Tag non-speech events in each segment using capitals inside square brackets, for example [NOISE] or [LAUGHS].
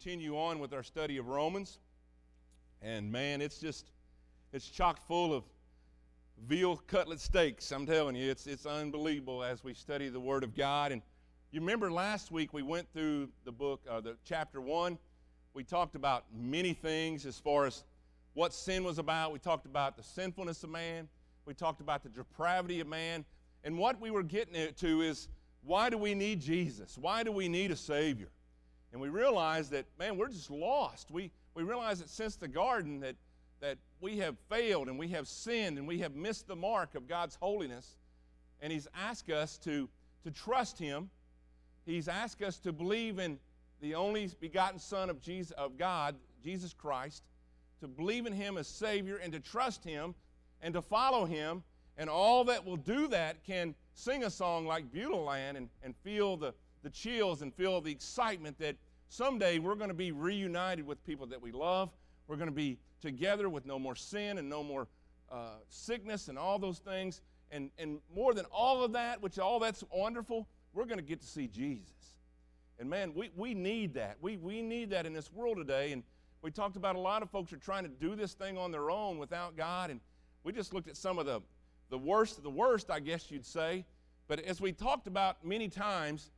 continue on with our study of Romans. And man, it's just, it's chock full of veal cutlet steaks. I'm telling you, it's, it's unbelievable as we study the Word of God. And you remember last week we went through the book, uh, the chapter one. We talked about many things as far as what sin was about. We talked about the sinfulness of man. We talked about the depravity of man. And what we were getting to is why do we need Jesus? Why do we need a Savior? And we realize that, man, we're just lost. We, we realize that since the garden that, that we have failed and we have sinned and we have missed the mark of God's holiness. And He's asked us to, to trust Him. He's asked us to believe in the only begotten Son of, Jesus, of God, Jesus Christ, to believe in Him as Savior and to trust Him and to follow Him. And all that will do that can sing a song like Beulah Land and, and feel the, the chills and feel the excitement that someday we're going to be reunited with people that we love. We're going to be together with no more sin and no more uh, sickness and all those things. And, and more than all of that, which all that's wonderful, we're going to get to see Jesus. And man, we, we need that. We, we need that in this world today. And we talked about a lot of folks are trying to do this thing on their own without God. And we just looked at some of the, the worst of the worst, I guess you'd say. But as we talked about many times,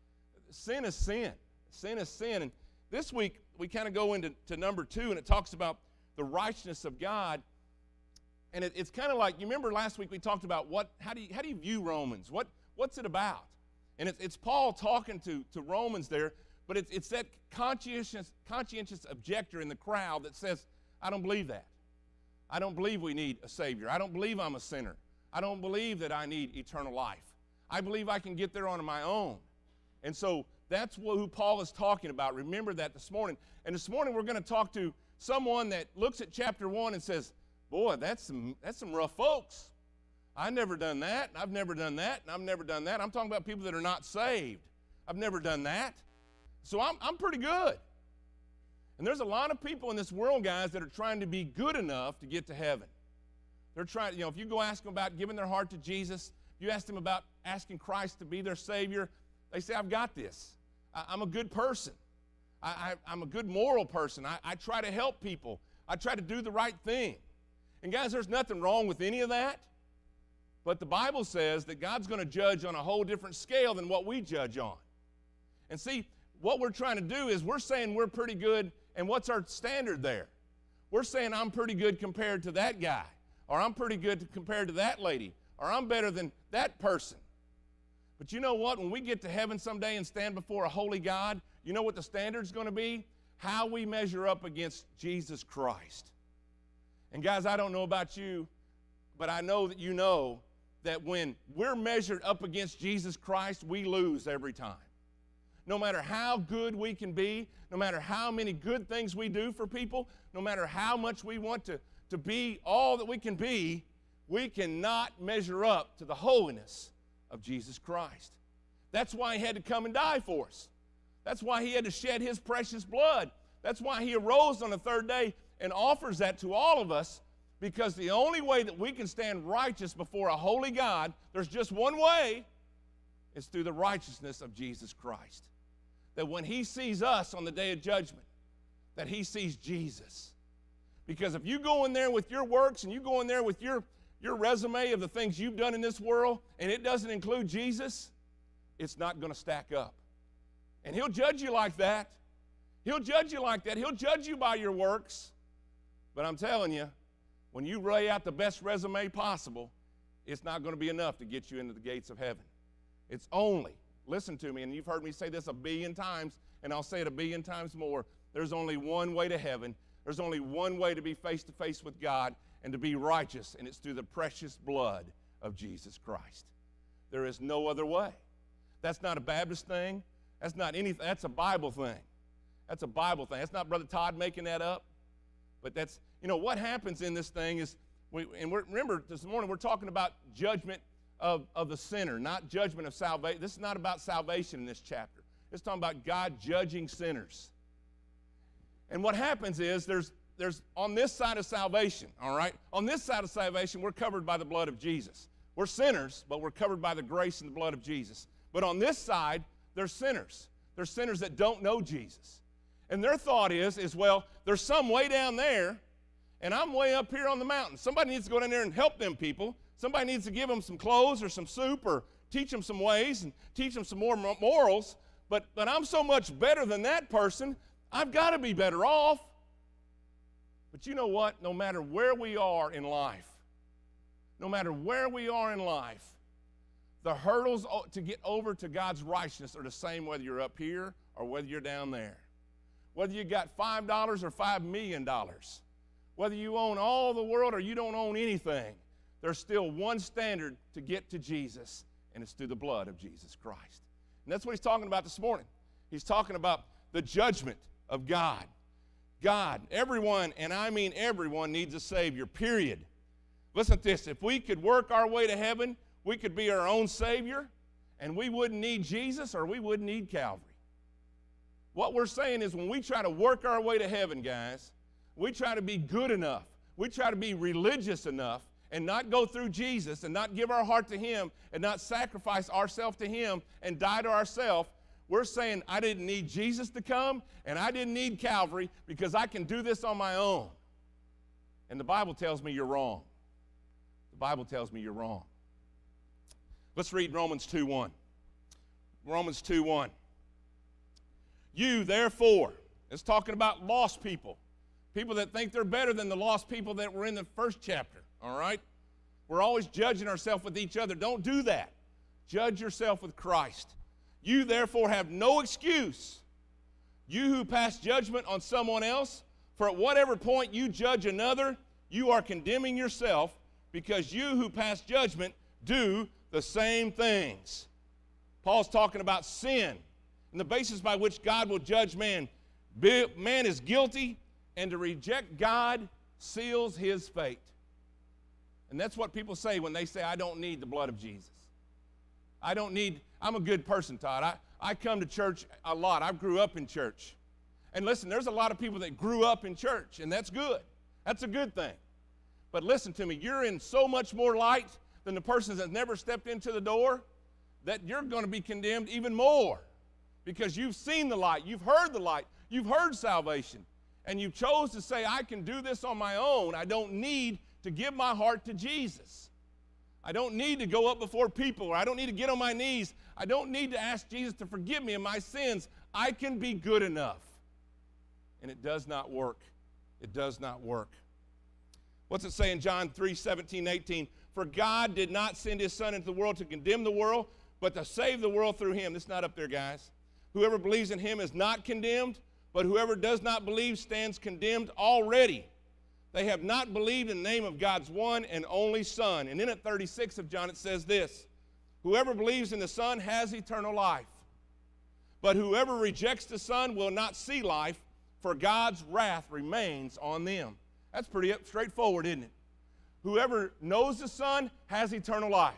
sin is sin. Sin is sin. And this week, we kind of go into to number two, and it talks about the righteousness of God. And it, it's kind of like, you remember last week we talked about what, how do you, how do you view Romans? What, what's it about? And it's, it's Paul talking to, to Romans there, but it's, it's that conscientious, conscientious objector in the crowd that says, I don't believe that. I don't believe we need a Savior. I don't believe I'm a sinner. I don't believe that I need eternal life. I believe I can get there on my own. And so that's who Paul is talking about. Remember that this morning. And this morning we're going to talk to someone that looks at chapter 1 and says, Boy, that's some, that's some rough folks. I've never done that, I've never done that, and I've never done that. I'm talking about people that are not saved. I've never done that. So I'm, I'm pretty good. And there's a lot of people in this world, guys, that are trying to be good enough to get to heaven. They're trying, you know, if you go ask them about giving their heart to Jesus, you ask them about asking Christ to be their Savior, they say, I've got this. I, am a good person. I, am a good moral person. I, I try to help people. I try to do the right thing. And guys, there's nothing wrong with any of that. But the Bible says that God's going to judge on a whole different scale than what we judge on. And see, what we're trying to do is we're saying we're pretty good, and what's our standard there? We're saying I'm pretty good compared to that guy, or I'm pretty good compared to that lady, or I'm better than that person. But you know what? When we get to heaven someday and stand before a holy God, you know what the standard's going to be? How we measure up against Jesus Christ. And guys, I don't know about you, but I know that you know that when we're measured up against Jesus Christ, we lose every time. No matter how good we can be, no matter how many good things we do for people, no matter how much we want to, to be all that we can be, we cannot measure up to the holiness of Jesus Christ. That's why he had to come and die for us. That's why he had to shed his precious blood. That's why he arose on the third day and offers that to all of us because the only way that we can stand righteous before a holy God, there's just one way, is through the righteousness of Jesus Christ. That when he sees us on the day of judgment, that he sees Jesus. Because if you go in there with your works and you go in there with your your resume of the things you've done in this world and it doesn't include Jesus, it's not going to stack up. And He'll judge you like that. He'll judge you like that. He'll judge you by your works. But I'm telling you, when you lay out the best resume possible, it's not going to be enough to get you into the gates of heaven. It's only, listen to me, and you've heard me say this a billion times, and I'll say it a billion times more. There's only one way to heaven. There's only one way to be face to face with God, and to be righteous, and it's through the precious blood of Jesus Christ. There is no other way. That's not a Baptist thing. That's not anything. That's a Bible thing. That's a Bible thing. That's not Brother Todd making that up. But that's, you know, what happens in this thing is, we, and remember this morning we're talking about judgment of, of the sinner, not judgment of salvation. This is not about salvation in this chapter. It's talking about God judging sinners. And what happens is there's there's on this side of salvation, all right? On this side of salvation, we're covered by the blood of Jesus. We're sinners, but we're covered by the grace and the blood of Jesus. But on this side, there's sinners. There's sinners that don't know Jesus. And their thought is, is well, there's some way down there, and I'm way up here on the mountain. Somebody needs to go down there and help them people. Somebody needs to give them some clothes or some soup or teach them some ways and teach them some more morals. But, but I'm so much better than that person, I've got to be better off. But you know what? No matter where we are in life, no matter where we are in life, the hurdles to get over to God's righteousness are the same whether you're up here or whether you're down there. Whether you got $5 or $5 million, whether you own all the world or you don't own anything, there's still one standard to get to Jesus, and it's through the blood of Jesus Christ. And that's what he's talking about this morning. He's talking about the judgment of God. God, everyone, and I mean everyone, needs a Savior, period. Listen to this if we could work our way to heaven, we could be our own Savior, and we wouldn't need Jesus or we wouldn't need Calvary. What we're saying is when we try to work our way to heaven, guys, we try to be good enough, we try to be religious enough, and not go through Jesus and not give our heart to Him and not sacrifice ourselves to Him and die to ourselves, we're saying, I didn't need Jesus to come and I didn't need Calvary because I can do this on my own. And the Bible tells me you're wrong. The Bible tells me you're wrong. Let's read Romans 2 1. Romans 2 1. You, therefore, it's talking about lost people, people that think they're better than the lost people that were in the first chapter, all right? We're always judging ourselves with each other. Don't do that. Judge yourself with Christ. You therefore have no excuse. You who pass judgment on someone else, for at whatever point you judge another, you are condemning yourself because you who pass judgment do the same things. Paul's talking about sin and the basis by which God will judge man. Man is guilty, and to reject God seals his fate. And that's what people say when they say, I don't need the blood of Jesus. I don't need, I'm a good person, Todd. I, I come to church a lot. I grew up in church. And listen, there's a lot of people that grew up in church, and that's good. That's a good thing. But listen to me, you're in so much more light than the person that's never stepped into the door that you're going to be condemned even more because you've seen the light, you've heard the light, you've heard salvation, and you chose to say, I can do this on my own. I don't need to give my heart to Jesus. I don't need to go up before people, or I don't need to get on my knees. I don't need to ask Jesus to forgive me of my sins. I can be good enough. And it does not work. It does not work. What's it say in John 3 17, 18? For God did not send his Son into the world to condemn the world, but to save the world through him. This is not up there, guys. Whoever believes in him is not condemned, but whoever does not believe stands condemned already they have not believed in the name of God's one and only Son. And then at 36 of John, it says this Whoever believes in the Son has eternal life. But whoever rejects the Son will not see life, for God's wrath remains on them. That's pretty straightforward, isn't it? Whoever knows the Son has eternal life.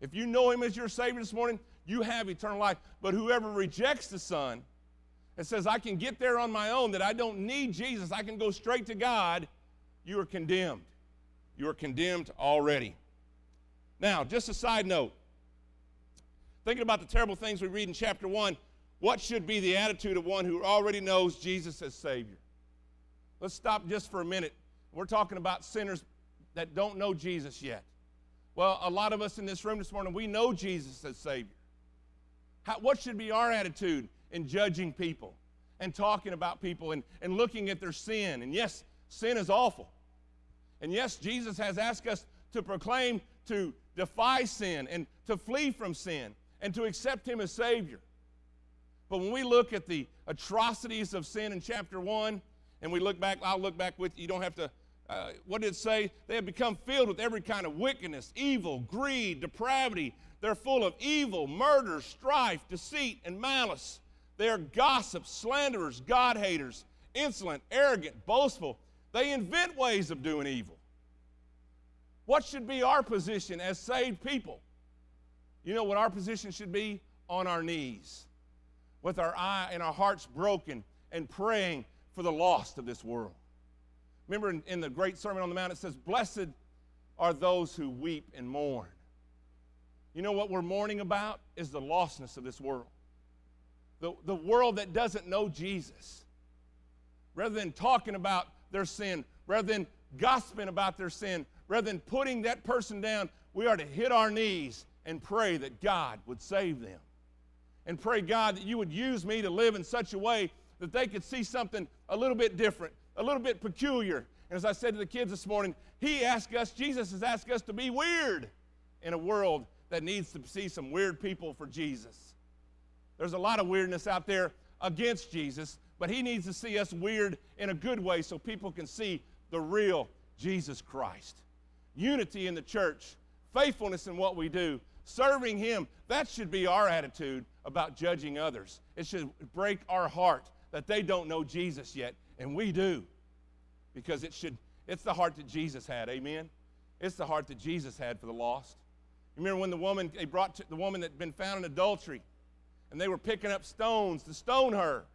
If you know Him as your Savior this morning, you have eternal life. But whoever rejects the Son and says, I can get there on my own, that I don't need Jesus, I can go straight to God, you are condemned. You are condemned already. Now, just a side note thinking about the terrible things we read in chapter 1, what should be the attitude of one who already knows Jesus as Savior? Let's stop just for a minute. We're talking about sinners that don't know Jesus yet. Well, a lot of us in this room this morning, we know Jesus as Savior. How, what should be our attitude in judging people and talking about people and, and looking at their sin? And yes, sin is awful. And yes, Jesus has asked us to proclaim, to defy sin, and to flee from sin, and to accept Him as Savior. But when we look at the atrocities of sin in chapter 1, and we look back, I'll look back with you, you don't have to. Uh, what did it say? They have become filled with every kind of wickedness, evil, greed, depravity. They're full of evil, murder, strife, deceit, and malice. They are gossips, slanderers, God haters, insolent, arrogant, boastful they invent ways of doing evil. What should be our position as saved people? You know what our position should be? On our knees, with our eye and our hearts broken and praying for the lost of this world. Remember in, in the great Sermon on the Mount, it says, Blessed are those who weep and mourn. You know what we're mourning about? Is the lostness of this world. The, the world that doesn't know Jesus. rather than talking about their sin, rather than gossiping about their sin, rather than putting that person down, we are to hit our knees and pray that God would save them. And pray, God, that you would use me to live in such a way that they could see something a little bit different, a little bit peculiar. And as I said to the kids this morning, He asked us, Jesus has asked us to be weird in a world that needs to see some weird people for Jesus. There's a lot of weirdness out there against Jesus, but He needs to see us weird in a good way so people can see the real Jesus Christ. Unity in the church, faithfulness in what we do, serving Him, that should be our attitude about judging others. It should break our heart that they don't know Jesus yet, and we do. Because it should, it's the heart that Jesus had, amen? It's the heart that Jesus had for the lost. You remember when the woman, they brought the woman that had been found in adultery, and they were picking up stones to stone her.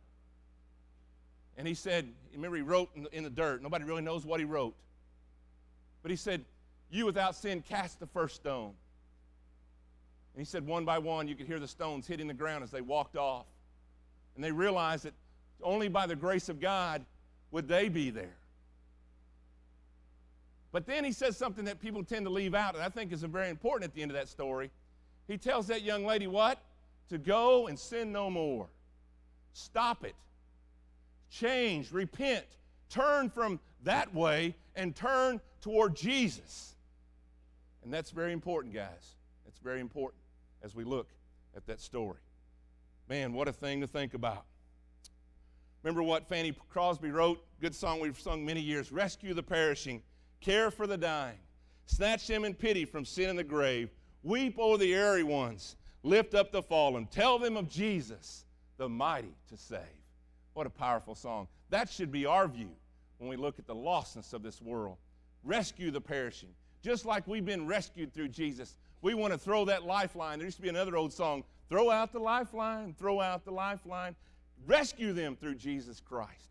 And he said, remember, he wrote in the, in the dirt. Nobody really knows what he wrote. But he said, You without sin cast the first stone. And he said, one by one, you could hear the stones hitting the ground as they walked off. And they realized that only by the grace of God would they be there. But then he says something that people tend to leave out, and I think is very important at the end of that story. He tells that young lady what? To go and sin no more. Stop it. Change, repent, turn from that way and turn toward Jesus. And that's very important, guys. That's very important as we look at that story. Man, what a thing to think about. Remember what Fanny Crosby wrote? Good song we've sung many years Rescue the perishing, care for the dying, snatch them in pity from sin and the grave, weep over the airy ones, lift up the fallen, tell them of Jesus, the mighty to save. What a powerful song. That should be our view when we look at the lostness of this world. Rescue the perishing. Just like we've been rescued through Jesus, we want to throw that lifeline. There used to be another old song throw out the lifeline, throw out the lifeline. Rescue them through Jesus Christ.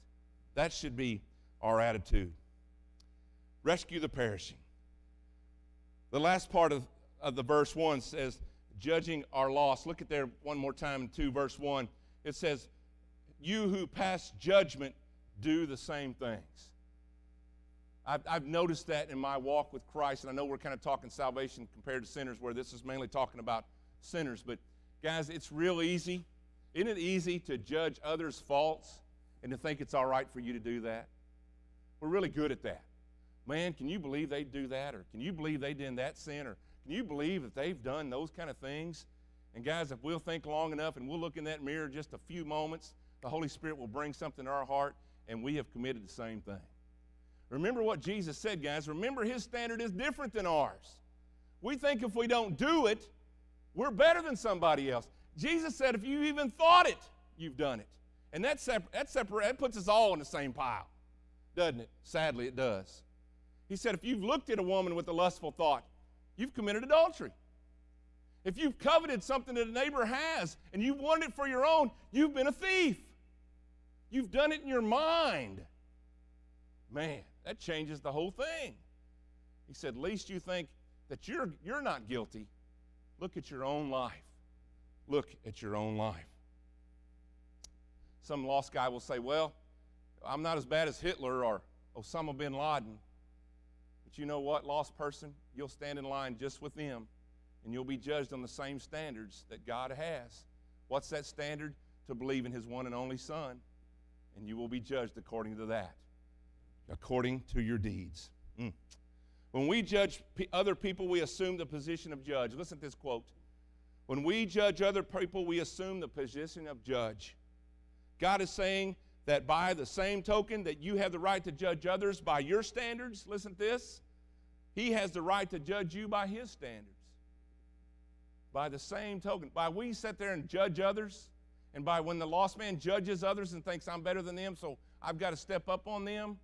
That should be our attitude. Rescue the perishing. The last part of, of the verse 1 says, judging our loss. Look at there one more time in 2, verse 1. It says, You who pass judgment do the same things. I've, I've, noticed that in my walk with Christ, and I know we're kind of talking salvation compared to sinners, where this is mainly talking about sinners. But guys, it's real easy. Isn't it easy to judge others' faults and to think it's all right for you to do that? We're really good at that. Man, can you believe they do that? Or can you believe they did that sin? Or can you believe that they've done those kind of things? And guys, if we'll think long enough and we'll look in that mirror just a few moments, the Holy Spirit will bring something to our heart, and we have committed the same thing. Remember what Jesus said, guys. Remember, his standard is different than ours. We think if we don't do it, we're better than somebody else. Jesus said, if you even thought it, you've done it. And that, separ- that, separ- that puts us all in the same pile, doesn't it? Sadly, it does. He said, if you've looked at a woman with a lustful thought, you've committed adultery. If you've coveted something that a neighbor has and you've wanted it for your own, you've been a thief. You've done it in your mind. Man, that changes the whole thing. He said, least you think that you're, you're not guilty. Look at your own life. Look at your own life. Some lost guy will say, Well, I'm not as bad as Hitler or Osama bin Laden. But you know what, lost person? You'll stand in line just with them, and you'll be judged on the same standards that God has. What's that standard? To believe in His one and only Son. And you will be judged according to that according to your deeds. Mm. When we judge other people, we assume the position of judge. Listen to this quote. When we judge other people, we assume the position of judge. God is saying that by the same token that you have the right to judge others by your standards, listen to this, He has the right to judge you by His standards. By the same token, by we sit there and judge others, and by when the lost man judges others and thinks I'm better than them, so I've got to step up on them,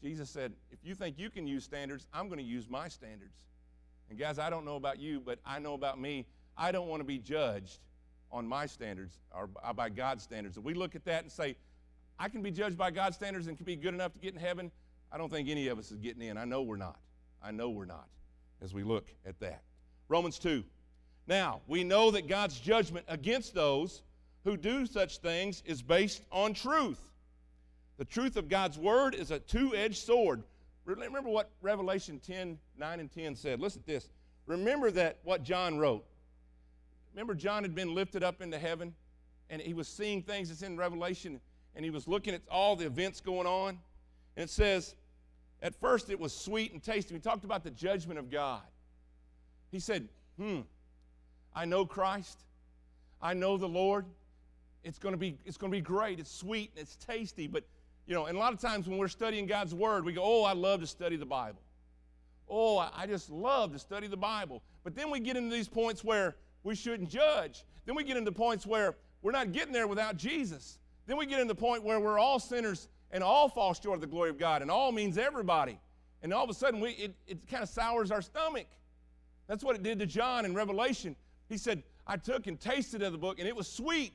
Jesus said, if you think you can use standards, I'm going to use my standards. And guys, I don't know about you, but I know about me. I don't want to be judged on my standards or by God's standards. If we look at that and say, I can be judged by God's standards and can be good enough to get in heaven, I don't think any of us is getting in. I know we're not. I know we're not as we look at that. Romans 2. Now, we know that God's judgment against those who do such things is based on truth. The truth of God's word is a two edged sword. Remember what Revelation 10 9 and 10 said. Listen to this. Remember that what John wrote. Remember, John had been lifted up into heaven and he was seeing things that's in Revelation and he was looking at all the events going on. And it says, at first it was sweet and tasty. We talked about the judgment of God. He said, Hmm, I know Christ. I know the Lord. It's going to be it's going to be great. It's sweet and it's tasty. But you know, and a lot of times when we're studying God's Word, we go, "Oh, I love to study the Bible. Oh, I just love to study the Bible." But then we get into these points where we shouldn't judge. Then we get into points where we're not getting there without Jesus. Then we get into the point where we're all sinners and all fall short of the glory of God, and all means everybody. And all of a sudden, we, it, it kind of sours our stomach. That's what it did to John in Revelation. He said, I took and tasted of the book, and it was sweet.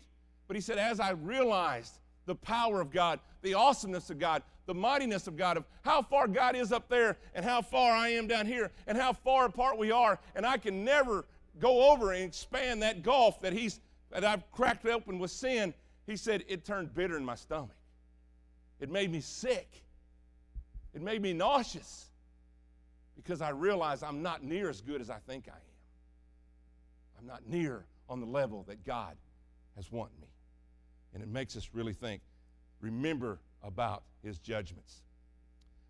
But he said, as I realized the power of God, the awesomeness of God, the mightiness of God, of how far God is up there and how far I am down here, and how far apart we are, and I can never go over and expand that gulf that He's that I've cracked open with sin. He said, it turned bitter in my stomach. It made me sick. It made me nauseous because I realized I'm not near as good as I think I am. I'm not near on the level that God has wanted me. And it makes us really think, remember about his judgments.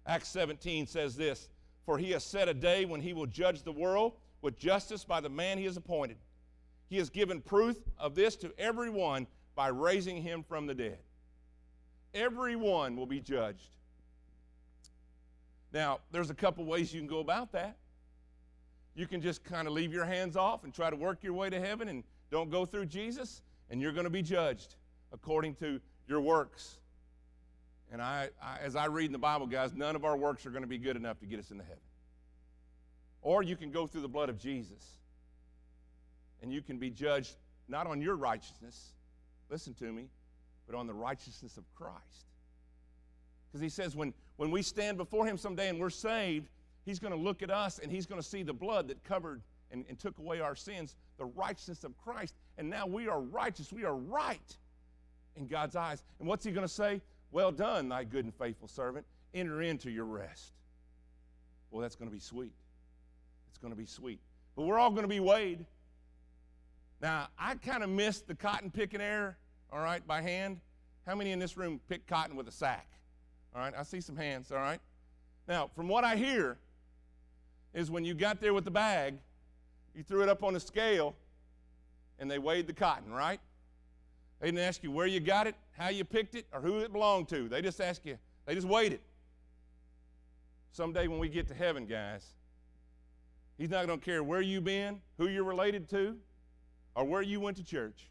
Acts 17 says this For he has set a day when he will judge the world with justice by the man he has appointed. He has given proof of this to everyone by raising him from the dead. Everyone will be judged. Now, there's a couple ways you can go about that. You can just kind of leave your hands off and try to work your way to heaven and don't go through Jesus, and you're going to be judged according to your works. And I, I, as I read in the Bible, guys, none of our works are going to be good enough to get us into heaven. Or you can go through the blood of Jesus, and you can be judged not on your righteousness, listen to me, but on the righteousness of Christ. Because he says when, when we stand before him someday and we're saved, he's going to look at us and he's going to see the blood that covered and, and took away our sins, the righteousness of Christ. And now we are righteous. We are right in God's eyes. And what's he going to say? Well done, thy good and faithful servant. Enter into your rest. Well, that's going to be sweet. It's going to be sweet. But we're all going to be weighed. Now, I kind of missed the cotton picking air all right, by hand. How many in this room pick cotton with a sack? All right, I see some hands, all right. Now, from what I hear, is when you got there with the bag, you threw it up on a scale, and they weighed the cotton, right? They didn't ask you where you got it, how you picked it, or who it belonged to. They just asked you, they just weighed it. Someday when we get to heaven, guys, He's not going to care where you've been, who you're related to, or where you went to church.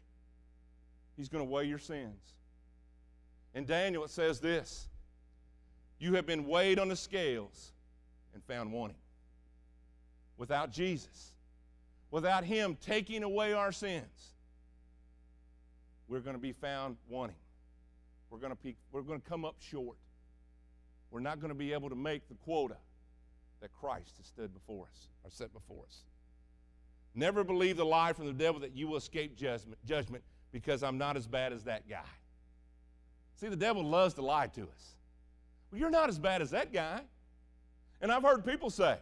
He's going to weigh your sins. In Daniel, it says this You have been weighed on the scales and found wanting. Without Jesus, without Him taking away our sins, we're going to be found wanting. We're going to, be, we're going to come up short. We're not going to be able to make the quota that Christ has stood before us or set before us. Never believe the lie from the devil that you will escape judgment, judgment because I'm not as bad as that guy. See, the devil loves to lie to us. Well, you're not as bad as that guy. And I've heard people say,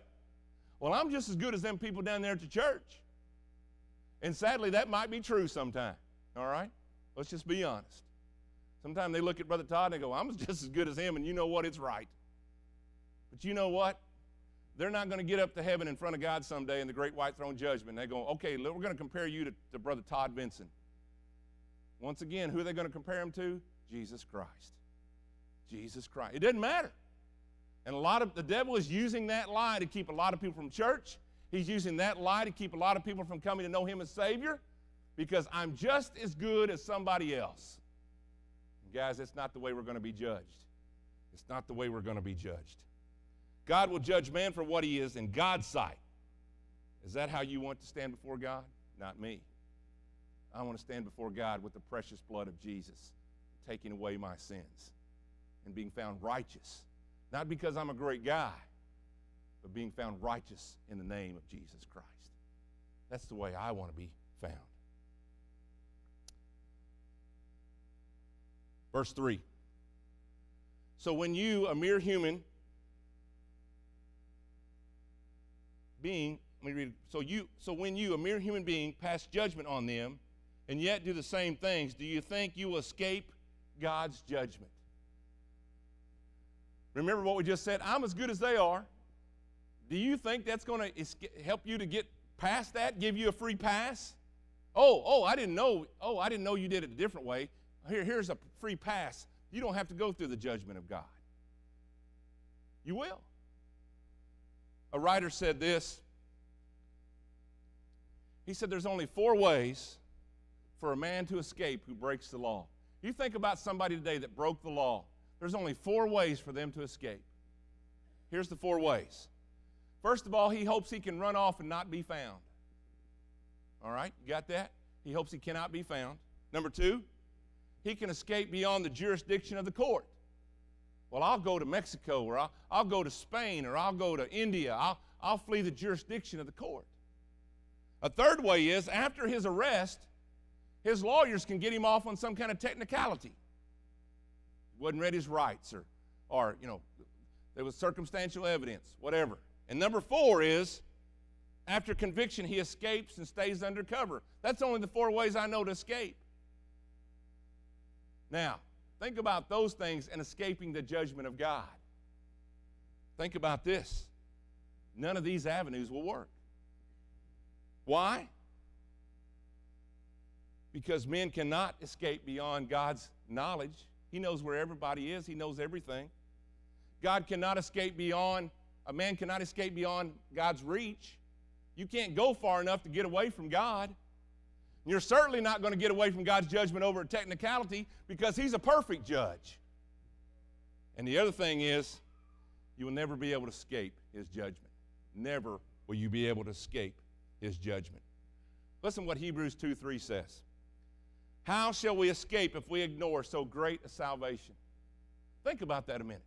well, I'm just as good as them people down there at the church. And sadly, that might be true sometime. All right? Let's just be honest. Sometimes they look at Brother Todd and they go, I'm just as good as him, and you know what? It's right. But you know what? They're not going to get up to heaven in front of God someday in the great white throne judgment. They go, okay, we're going to compare you to, to Brother Todd Vinson. Once again, who are they going to compare him to? Jesus Christ. Jesus Christ. It doesn't matter. And a lot of the devil is using that lie to keep a lot of people from church. He's using that lie to keep a lot of people from coming to know him as Savior because I'm just as good as somebody else. And guys, that's not the way we're going to be judged. It's not the way we're going to be judged. God will judge man for what he is in God's sight. Is that how you want to stand before God? Not me. I want to stand before God with the precious blood of Jesus, taking away my sins and being found righteous. Not because I'm a great guy, but being found righteous in the name of Jesus Christ. That's the way I want to be found. Verse 3 So when you, a mere human being, let me read it. So you so when you, a mere human being, pass judgment on them and yet do the same things, do you think you will escape God's judgment? Remember what we just said? I'm as good as they are. Do you think that's going to help you to get past that, give you a free pass? Oh, oh, I didn't know. Oh, I didn't know you did it a different way. Here, here's a free pass. You don't have to go through the judgment of God. You will. A writer said this. He said there's only four ways for a man to escape who breaks the law. You think about somebody today that broke the law. There's only four ways for them to escape. Here's the four ways. First of all, he hopes he can run off and not be found. All right, you got that? He hopes he cannot be found. Number two, he can escape beyond the jurisdiction of the court. Well, I'll go to Mexico or I'll, I'll go to Spain or I'll go to India. I'll, I'll flee the jurisdiction of the court. A third way is after his arrest, his lawyers can get him off on some kind of technicality. Wasn't read his rights or, or, you know, there was circumstantial evidence, whatever. And number four is after conviction, he escapes and stays undercover. That's only the four ways I know to escape. Now, think about those things and escaping the judgment of God. Think about this. None of these avenues will work. Why? Because men cannot escape beyond God's knowledge. He knows where everybody is, He knows everything. God cannot escape beyond, a man cannot escape beyond God's reach. You can't go far enough to get away from God. You're certainly not going to get away from God's judgment over a technicality because He's a perfect judge. And the other thing is, you will never be able to escape His judgment. Never will you be able to escape His judgment. Listen what Hebrews 2 3 says. How shall we escape if we ignore so great a salvation? Think about that a minute.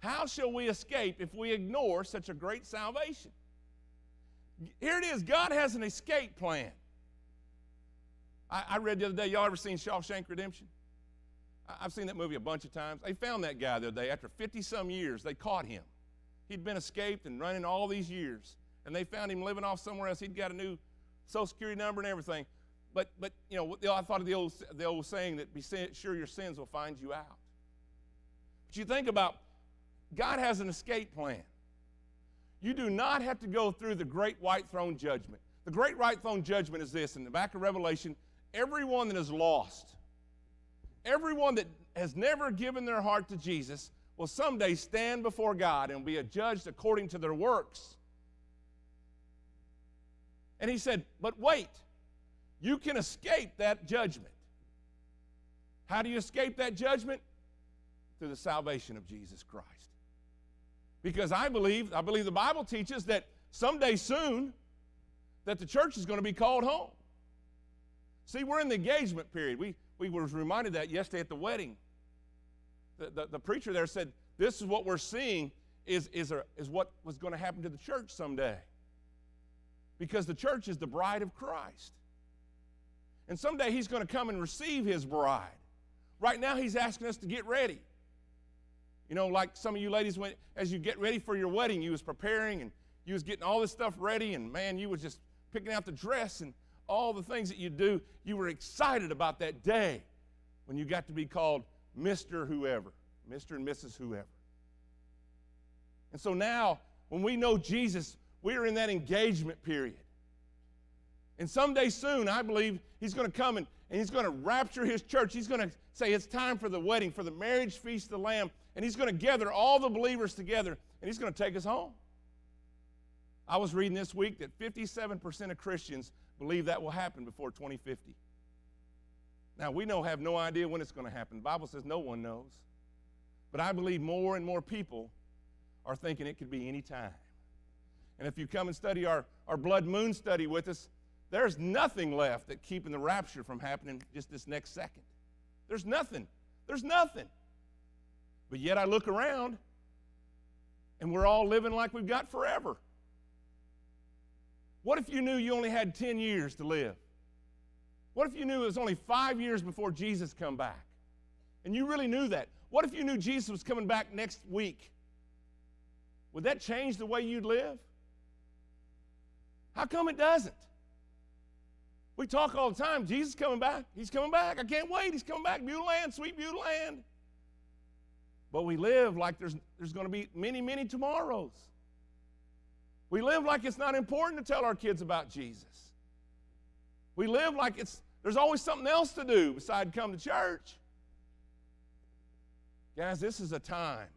How shall we escape if we ignore such a great salvation? Here it is God has an escape plan. I, I read the other day, y'all ever seen Shawshank Redemption? I, I've seen that movie a bunch of times. They found that guy the other day. After 50 some years, they caught him. He'd been escaped and running all these years. And they found him living off somewhere else. He'd got a new social security number and everything. But, but you know, I thought of the old, the old saying that be sure your sins will find you out. But you think about God has an escape plan. You do not have to go through the great white throne judgment. The great white throne judgment is this in the back of Revelation everyone that is lost, everyone that has never given their heart to Jesus, will someday stand before God and be judged according to their works. And he said, But wait, you can escape that judgment. How do you escape that judgment? Through the salvation of Jesus Christ. Because I believe, I believe the Bible teaches that someday soon that the church is going to be called home. See, we're in the engagement period. We, we were reminded that yesterday at the wedding. The, the, the preacher there said, this is what we're seeing is, is, a, is what was going to happen to the church someday. Because the church is the bride of Christ. And someday he's going to come and receive his bride. Right now, he's asking us to get ready. You know, like some of you ladies went as you get ready for your wedding, you was preparing and you was getting all this stuff ready, and man, you was just picking out the dress and all the things that you do. You were excited about that day when you got to be called Mr. Whoever, Mr. and Mrs. Whoever. And so now, when we know Jesus, we are in that engagement period. And someday soon, I believe he's going to come and, and he's going to rapture his church. He's going to say, It's time for the wedding, for the marriage feast of the Lamb and he's going to gather all the believers together and he's going to take us home. I was reading this week that 57% of Christians believe that will happen before 2050. Now, we know have no idea when it's going to happen. The Bible says no one knows. But I believe more and more people are thinking it could be any time. And if you come and study our, our blood moon study with us, there's nothing left that keeping the rapture from happening just this next second. There's nothing. There's nothing. But yet I look around and we're all living like we've got forever. What if you knew you only had 10 years to live? What if you knew it was only five years before Jesus come back? and you really knew that, what if you knew Jesus was coming back next week? Would that change the way you'd live? How come it doesn't? We talk all the time, Jesus coming back. He's coming back. I can't wait. He's coming back. Beulah land, sweet Beulah land. But we live like there's, there's going to be many, many tomorrows. We live like it's not important to tell our kids about Jesus. We live like it's there's always something else to do besides come to church. Guys, this is a time,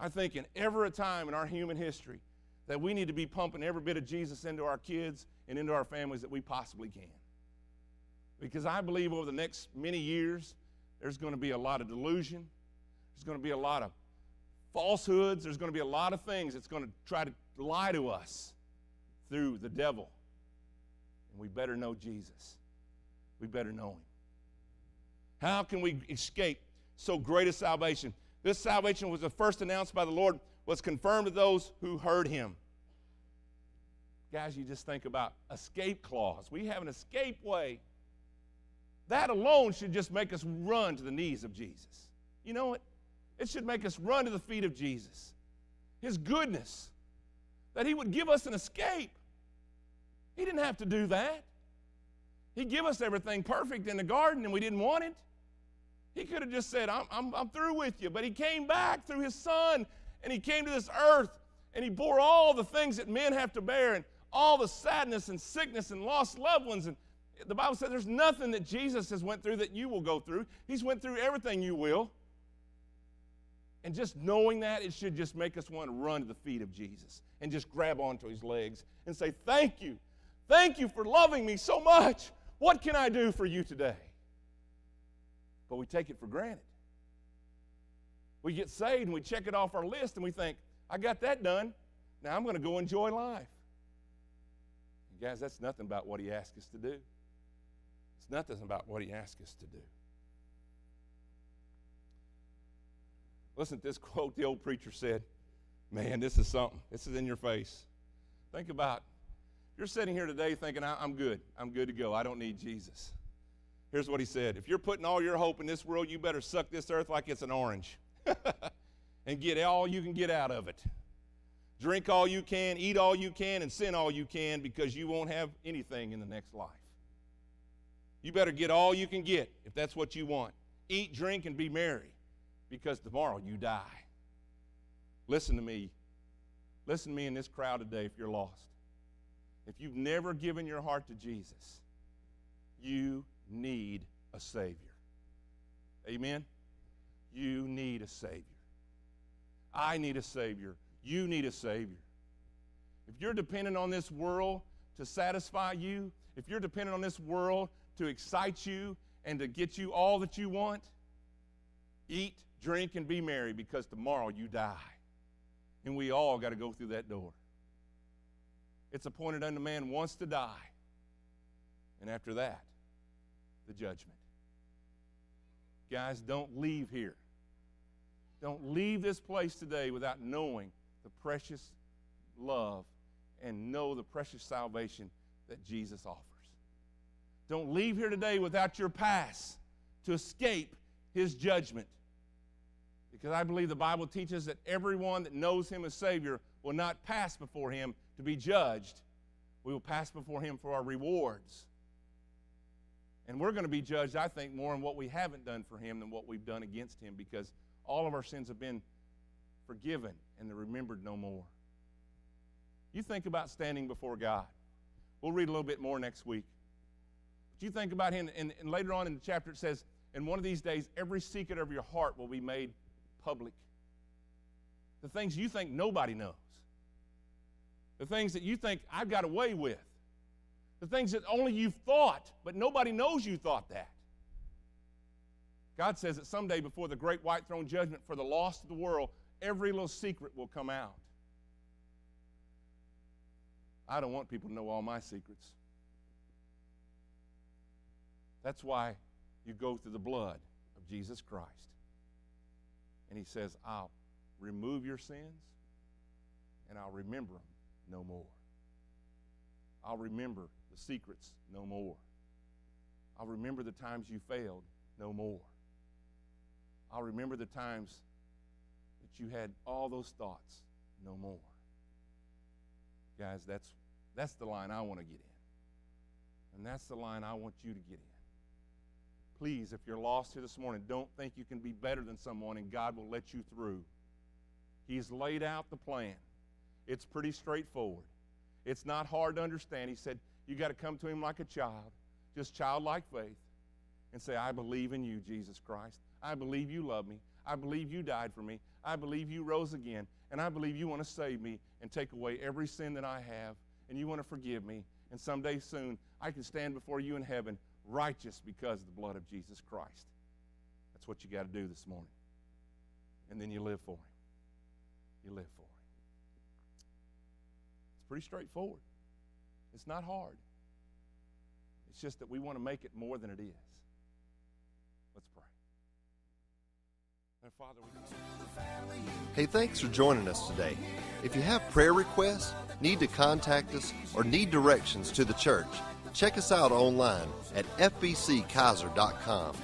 I think, in ever a time in our human history that we need to be pumping every bit of Jesus into our kids and into our families that we possibly can. Because I believe over the next many years, there's going to be a lot of delusion, there's going to be a lot of falsehoods, there's going to be a lot of things that's going to try to lie to us through the devil. And we better know Jesus. We better know him. How can we escape so great a salvation? This salvation was the first announced by the Lord, was confirmed to those who heard him. Guys, you just think about escape clause. We have an escape way. That alone should just make us run to the knees of Jesus. You know what? It should make us run to the feet of Jesus. His goodness, that He would give us an escape. He didn't have to do that. He gave us everything perfect in the garden and we didn't want it. He could have just said, I'm, I'm, I'm through with you. But He came back through His Son and He came to this earth and He bore all the things that men have to bear and all the sadness and sickness and lost loved ones. And the Bible says there's nothing that Jesus has went through that you will go through. He's went through everything you will. And just knowing that, it should just make us want to run to the feet of Jesus and just grab onto his legs and say, Thank you. Thank you for loving me so much. What can I do for you today? But we take it for granted. We get saved and we check it off our list and we think, I got that done. Now I'm going to go enjoy life. And guys, that's nothing about what he asked us to do. It's nothing about what he asked us to do. Listen to this [LAUGHS] quote the old preacher said. Man, this is something. This is in your face. Think about you're sitting here today thinking, I'm good. I'm good to go. I don't need Jesus. Here's what he said If you're putting all your hope in this world, you better suck this earth like it's an orange [LAUGHS] and get all you can get out of it. Drink all you can, eat all you can, and sin all you can because you won't have anything in the next life. You better get all you can get if that's what you want. Eat, drink, and be merry because tomorrow you die. Listen to me. Listen to me in this crowd today if you're lost. If you've never given your heart to Jesus, you need a Savior. Amen? You need a Savior. I need a Savior. You need a Savior. If you're dependent on this world to satisfy you, if you're dependent on this world to excite you and to get you all that you want, eat, drink, and be merry because tomorrow you die. And we all got to go through that door. It's appointed unto man once to die, and after that, the judgment. Guys, don't leave here. Don't leave this place today without knowing the precious love and know the precious salvation that Jesus offers. Don't leave here today without your pass to escape his judgment. Because I believe the Bible teaches that everyone that knows him as Savior will not pass before him to be judged. We will pass before him for our rewards. And we're going to be judged, I think, more in what we haven't done for him than what we've done against him because all of our sins have been forgiven and they're remembered no more. You think about standing before God. We'll read a little bit more next week. But you think about him, and, and later on in the chapter it says, in one of these days, every secret of your heart will be made public. The things you think nobody knows. The things that you think I've got away with. The things that only you've thought, but nobody knows you thought that. God says that someday before the great white throne judgment for the lost of the world, every little secret will come out. I don't want people to know all my secrets. That's why you go through the blood of Jesus Christ. And he says, I'll remove your sins and I'll remember them no more. I'll remember the secrets no more. I'll remember the times you failed no more. I'll remember the times that you had all those thoughts no more. Guys, that's, that's the line I want to get in. And that's the line I want you to get in. Please, if you're lost here this morning, don't think you can be better than someone and God will let you through. He's laid out the plan. It's pretty straightforward. It's not hard to understand. He said, You got to come to Him like a child, just childlike faith, and say, I believe in you, Jesus Christ. I believe you love me. I believe you died for me. I believe you rose again. And I believe you want to save me and take away every sin that I have. And you want to forgive me. And someday soon, I can stand before you in heaven righteous because of the blood of Jesus Christ. That's what you got to do this morning. And then you live for Him. You live for Him. It's pretty straightforward. It's not hard. It's just that we want to make it more than it is. Let's pray. Hey, thanks for joining us today. If you have prayer requests, need to contact us, or need directions to the church, check us out online at fbckeiser.com.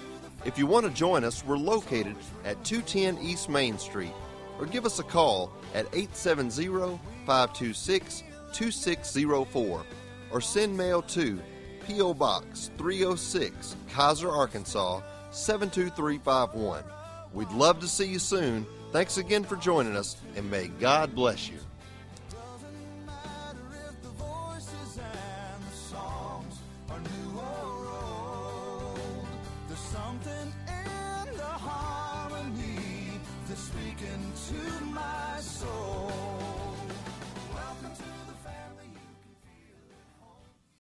If you want to join us, we're located at 210 East Main Street, or give us a call at 870 526 2604, or send mail to P.O. Box 306, Keiser, Arkansas 72351. We'd love to see you soon. Thanks again for joining us, and may God bless you.